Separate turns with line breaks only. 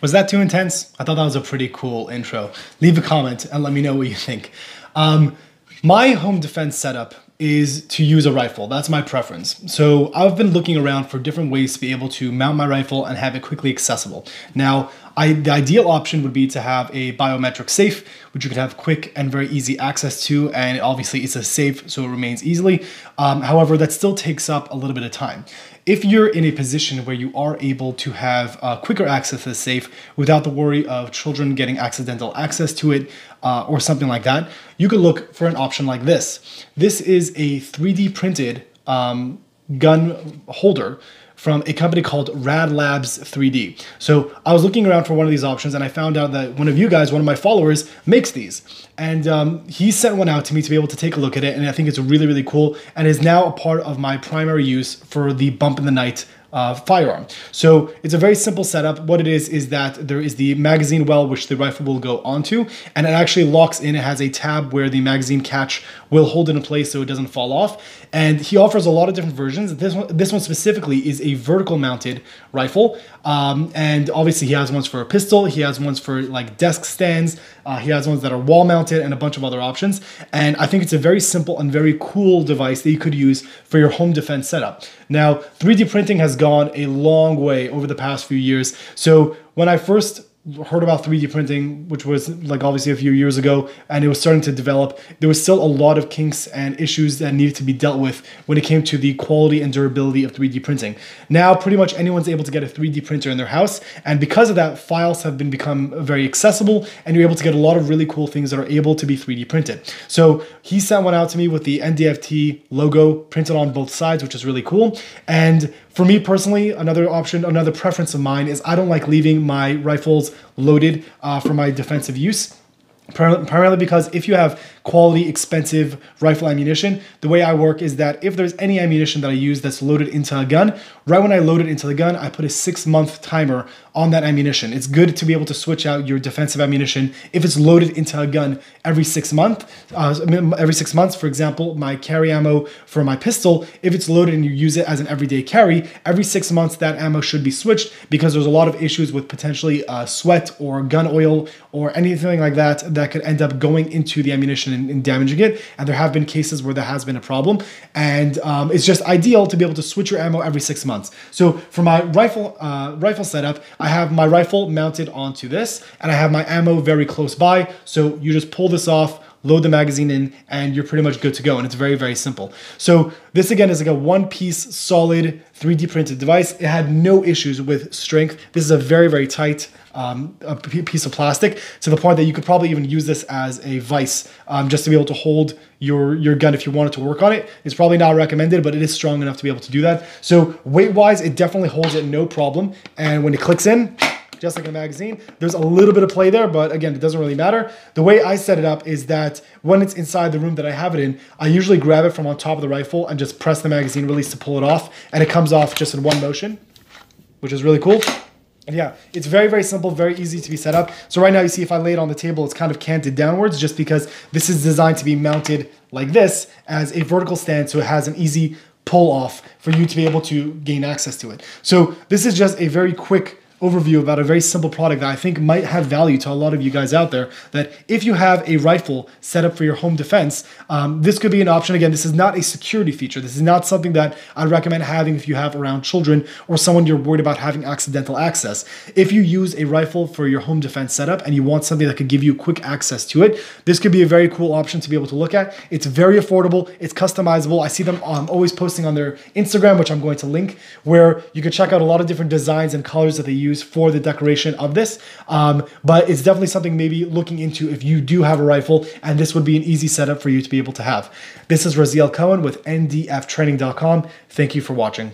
Was that too intense? I thought that was a pretty cool intro. Leave a comment and let me know what you think. Um, my home defense setup is to use a rifle. That's my preference. So I've been looking around for different ways to be able to mount my rifle and have it quickly accessible. Now, I, the ideal option would be to have a biometric safe, which you could have quick and very easy access to, and obviously it's a safe, so it remains easily. Um, however, that still takes up a little bit of time. If you're in a position where you are able to have uh, quicker access to the safe without the worry of children getting accidental access to it uh, or something like that, you could look for an option like this. This is a 3D printed um, gun holder from a company called RadLabs3D. So I was looking around for one of these options and I found out that one of you guys, one of my followers, makes these. And um, he sent one out to me to be able to take a look at it. And I think it's really, really cool and is now a part of my primary use for the bump in the night uh, firearm. So it's a very simple setup. What it is is that there is the magazine well which the rifle will go onto and it actually locks in. It has a tab where the magazine catch will hold in place so it doesn't fall off. And he offers a lot of different versions. This one, this one specifically is a vertical mounted rifle. Um, and obviously he has ones for a pistol. He has ones for like desk stands. Uh, he has ones that are wall mounted and a bunch of other options. And I think it's a very simple and very cool device that you could use for your home defense setup. Now, 3D printing has gone a long way over the past few years. So when I first heard about 3D printing, which was like obviously a few years ago, and it was starting to develop, there was still a lot of kinks and issues that needed to be dealt with when it came to the quality and durability of 3D printing. Now, pretty much anyone's able to get a 3D printer in their house, and because of that, files have been become very accessible, and you're able to get a lot of really cool things that are able to be 3D printed. So he sent one out to me with the NDFT logo printed on both sides, which is really cool. And for me personally, another option, another preference of mine is I don't like leaving my rifles loaded uh, for my defensive use. Primarily because if you have quality expensive rifle ammunition. The way i work is that if there's any ammunition that i use that's loaded into a gun right when i load it into the gun i put a six month timer on that ammunition. It's good to be able to switch out your defensive ammunition if it's loaded into a gun every six months uh, every six months. For example my carry ammo for my pistol if it's loaded and you use it as an everyday carry every six months that ammo should be switched because there's a lot of issues with potentially uh, sweat or gun oil or anything like that that could end up going into the ammunition and, damaging it. And there have been cases where there has been a problem. And um, it's just ideal to be able to switch your ammo every six months. So for my rifle uh, rifle setup, I have my rifle mounted onto this, and I have my ammo very close by. So you just pull this off load the magazine in, and you're pretty much good to go. And it's very, very simple. So this again is like a one piece solid 3D printed device. It had no issues with strength. This is a very, very tight um, a piece of plastic to the point that you could probably even use this as a vise um, just to be able to hold your, your gun if you wanted to work on it. It's probably not recommended, but it is strong enough to be able to do that. So weight wise, it definitely holds it no problem. And when it clicks in, just like a magazine. There's a little bit of play there, but again, it doesn't really matter. The way I set it up is that when it's inside the room that I have it in, I usually grab it from on top of the rifle and just press the magazine release to pull it off, and it comes off just in one motion, which is really cool. And yeah, it's very, very simple, very easy to be set up. So right now you see if I lay it on the table, it's kind of canted downwards just because this is designed to be mounted like this as a vertical stand so it has an easy pull off for you to be able to gain access to it. So this is just a very quick overview about a very simple product that I think might have value to a lot of you guys out there. That if you have a rifle set up for your home defense, um, this could be an option. Again, this is not a security feature. This is not something that I'd recommend having if you have around children or someone you're worried about having accidental access. If you use a rifle for your home defense setup and you want something that could give you quick access to it, this could be a very cool option to be able to look at. It's very affordable. It's customizable. I see them um, always posting on their Instagram, which I'm going to link, where you could check out a lot of different designs and colors that they use use for the decoration of this. Um, but it's definitely something maybe looking into if you do have a rifle, and this would be an easy setup for you to be able to have. This is Raziel Cohen with ndftraining.com. Thank you for watching.